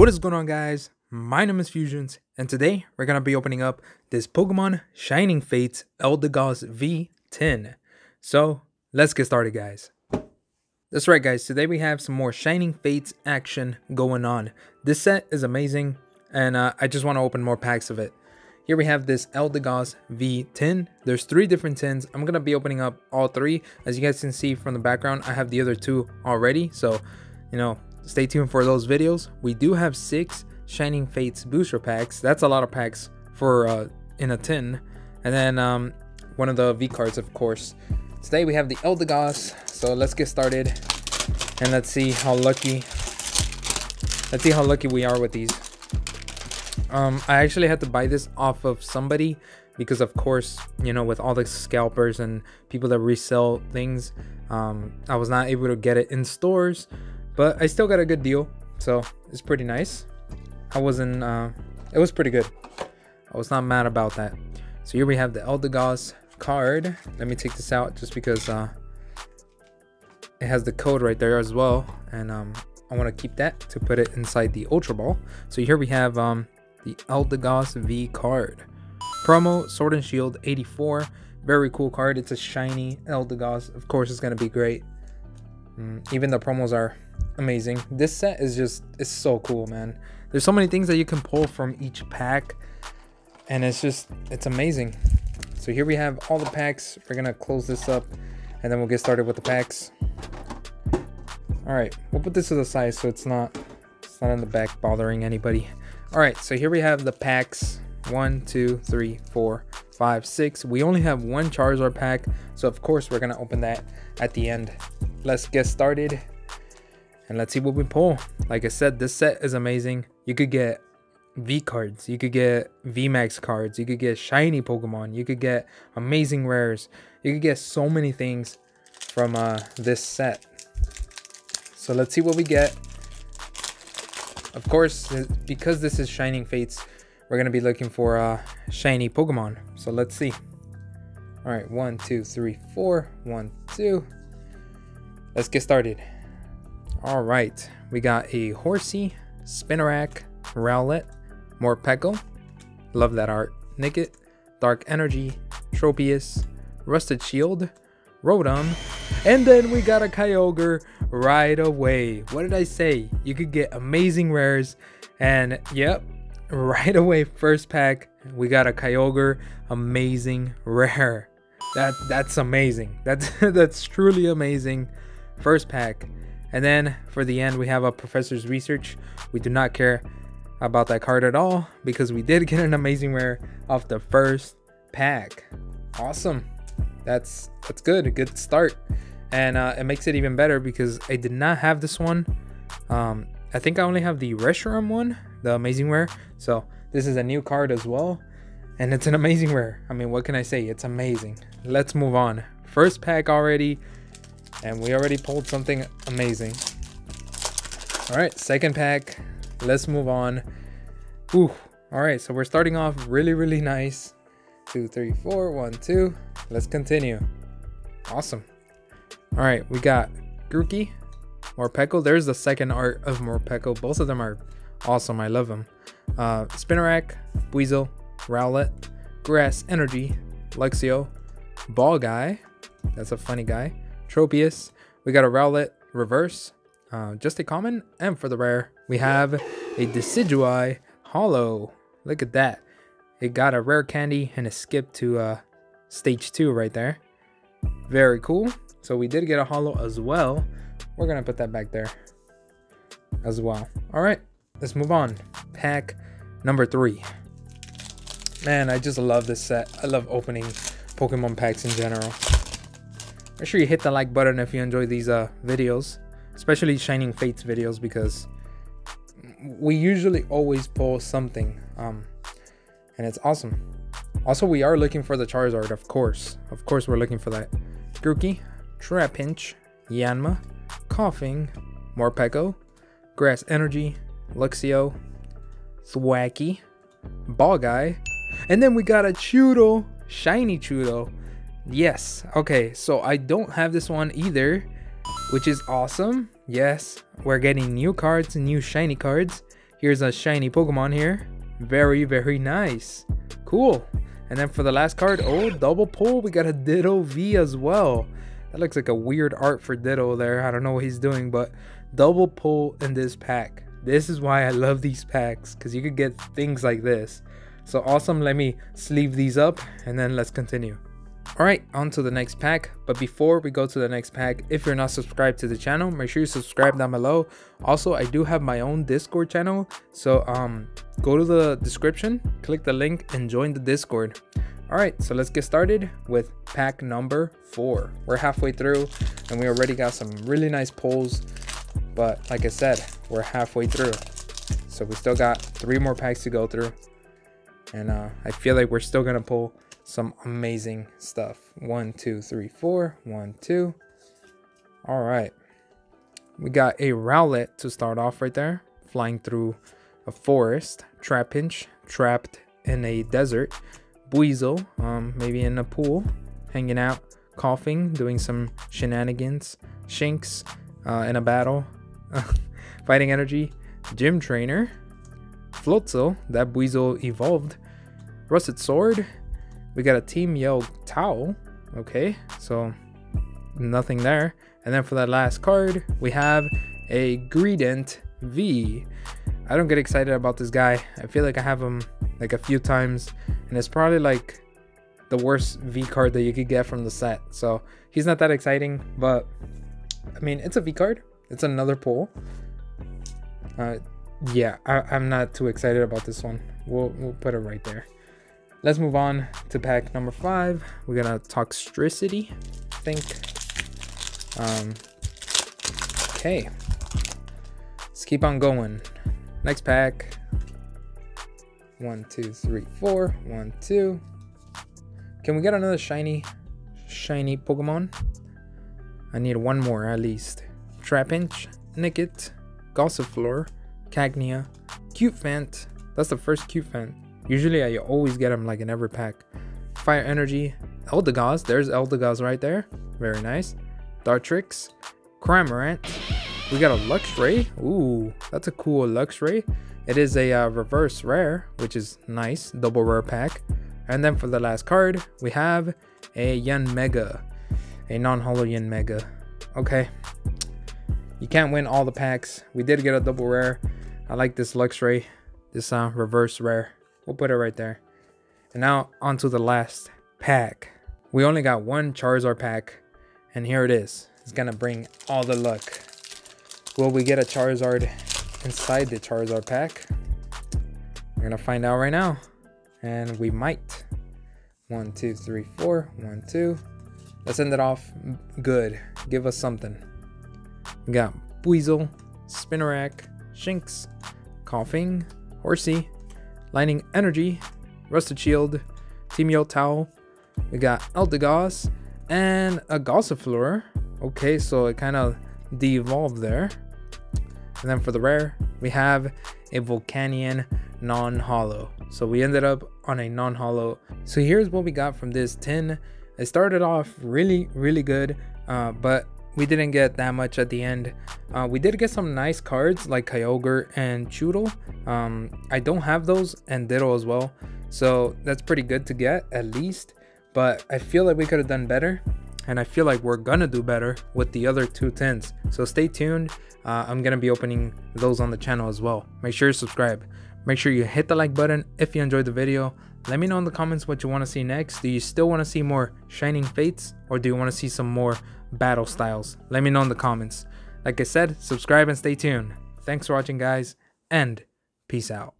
What is going on guys? My name is FuZzionZ and today we're going to be opening up this Pokemon Shining Fates Eldegoss V Tin. So let's get started guys. That's right guys, today we have some more Shining Fates action going on. This set is amazing and uh, I just want to open more packs of it. Here we have this Eldegoss V Tin. There's three different tins. I'm going to be opening up all three. As you guys can see from the background, I have the other two already. So, you know, stay tuned for those videos. We do have six Shining Fates booster packs. That's a lot of packs for uh, in a tin. And then um, one of the V cards, of course. Today we have the Eldegoss. So let's get started and let's see how lucky. Let's see how lucky we are with these. Um, I actually had to buy this off of somebody because, of course, you know, with all the scalpers and people that resell things, um, I was not able to get it in stores but I still got a good deal, so it's pretty nice. I wasn't, uh, it was pretty good. I was not mad about that. So here we have the Eldegoss card. Let me take this out just because uh, it has the code right there as well. And um, I want to keep that to put it inside the Ultra Ball. So here we have um, the Eldegoss V card. Promo Sword and Shield 84. Very cool card. It's a shiny Eldegoss. Of course, it's going to be great. Mm, even the promos are amazing. This set is just, it's so cool, man. There's so many things that you can pull from each pack. And it's just, it's amazing. So here we have all the packs. We're going to close this up. And then we'll get started with the packs. All right, we'll put this to the side so it's not, it's not in the back bothering anybody. All right, so here we have the packs. One, two, three, four, five, six. We only have one Charizard pack. So of course we're going to open that at the end. Let's get started and let's see what we pull. Like I said, this set is amazing. You could get V cards, you could get VMAX cards, you could get shiny Pokemon, you could get amazing rares, you could get so many things from uh, this set. So let's see what we get. Of course, because this is Shining Fates, we're going to be looking for uh, shiny Pokemon. So let's see. All right, one, two, three, four, one, two. Let's get started. All right, we got a Horsea, Spinarak, Rowlet, Morpeko, love that art, Nickit, Dark Energy, Tropius, Rusted Shield, Rotom, and then we got a Kyogre right away. What did I say? You could get amazing rares, and yep, right away, first pack, we got a Kyogre amazing rare. That that's amazing. That's that's truly amazing. First pack. And then for the end, we have a professor's research. We do not care about that card at all because we did get an amazing rare off the first pack. Awesome. That's that's good. A good start. And uh, it makes it even better because I did not have this one. Um, I think I only have the Reshiram one, the amazing rare. So this is a new card as well. And it's an amazing rare. I mean, what can I say? It's amazing. Let's move on. First pack already. And we already pulled something amazing. All right, second pack. Let's move on. Ooh, all right, so we're starting off really, really nice. Two, three, four, one, two. Let's continue. Awesome. All right, we got Grookey, Morpeko. There's the second art of Morpeko. Both of them are awesome. I love them. Uh, Spinarak, Weasel, Rowlet, Grass Energy, Luxio, Ball Guy. That's a funny guy. Tropius. We got a Rowlet reverse, uh, just a common, and for the rare, we have a Decidueye holo. Look at that. It got a rare candy and a skip to uh, stage two right there. Very cool. So we did get a holo as well. We're gonna put that back there as well. All right, let's move on. Pack number three. Man, I just love this set. I love opening Pokemon packs in general. Make sure you hit the like button if you enjoy these uh, videos, especially Shining Fates videos because we usually always pull something um, and it's awesome. Also, we are looking for the Charizard, of course. Of course, we're looking for that. Grookey, Trapinch, Yanma, Koffing, Morpeko, Grass Energy, Luxio, Thwackey, Ball Guy, and then we got a Chewtle, Shiny Chewtle. Yes. Okay. So I don't have this one either, which is awesome. Yes. We're getting new cards, new shiny cards. Here's a shiny Pokemon here. Very, very nice. Cool. And then for the last card, oh, double pull. We got a Ditto V as well. That looks like a weird art for Ditto there. I don't know what he's doing, but double pull in this pack. This is why I love these packs, because you could get things like this. So awesome. Let me sleeve these up, and then let's continue. Alright, on to the next pack. But before we go to the next pack, if you're not subscribed to the channel, make sure you subscribe down below. Also, I do have my own Discord channel. So um, go to the description, click the link, and join the Discord. Alright, so let's get started with pack number four. We're halfway through, and we already got some really nice pulls. But like I said, we're halfway through. So we still got three more packs to go through. And uh, I feel like we're still going to pull some amazing stuff. One, two, three, four. One, two. All right. We got a Rowlet to start off right there. Flying through a forest. Trapinch, trapped in a desert. Buizel, um, maybe in a pool, hanging out, Koffing, doing some shenanigans. Shinx, uh, in a battle. Fighting energy. Gym trainer. Floatzel, that Buizel evolved. Rusted sword, we got a Team Yell Towel. Okay, so nothing there. And then for that last card, we have a Greedent V. I don't get excited about this guy. I feel like I have him like a few times, and it's probably like the worst V card that you could get from the set. So he's not that exciting, but I mean, it's a V card. It's another pull. Uh, yeah, I, am not too excited about this one. We'll, we'll put it right there. Let's move on to pack number five. We got a Toxtricity, I think. Um, okay. Let's keep on going. Next pack. One, two, three, four. One, two. Can we get another shiny, shiny Pokemon? I need one more at least. Trapinch, Nickit, Gossifleur, Cagnia, Cufant. That's the first Cufant. Usually I always get them like in every pack. Fire Energy, Eldegoss, there's Eldegoss right there. Very nice. Dartrix, Cramorant. We got a Luxray. Ooh, that's a cool Luxray. It is a uh, reverse rare, which is nice. Double rare pack. And then for the last card, we have a Yanmega. A non-holo Yanmega. Okay. You can't win all the packs. We did get a double rare. I like this Luxray. This uh, reverse rare. We'll put it right there. And now onto the last pack. We only got one Charizard pack. And here it is. It's gonna bring all the luck. Will we get a Charizard inside the Charizard pack? We're gonna find out right now. And we might. One, two, three, four. One, two. Let's end it off good. Give us something. We got Buizel, Spinarak, Shinx, Koffing, Horsea, Lightning Energy, Rusted Shield, Team Towel. We got Eldegoss and a Gossifleur. Okay, so it kind of de-evolved there. And then for the rare, we have a Volcanion non-holo. So we ended up on a non-holo. So here's what we got from this tin. It started off really, really good, uh, but we didn't get that much at the end. Uh, we did get some nice cards like Kyogre and Chewtle. Um, I don't have those and Ditto as well. So that's pretty good to get at least. But I feel like we could have done better. And I feel like we're gonna do better with the other two tins. So stay tuned. Uh, I'm gonna be opening those on the channel as well. Make sure you subscribe. Make sure you hit the like button if you enjoyed the video. Let me know in the comments what you want to see next. Do you still want to see more Shining Fates or do you want to see some more battle styles? Let me know in the comments. Like I said, subscribe and stay tuned. Thanks for watching guys and peace out.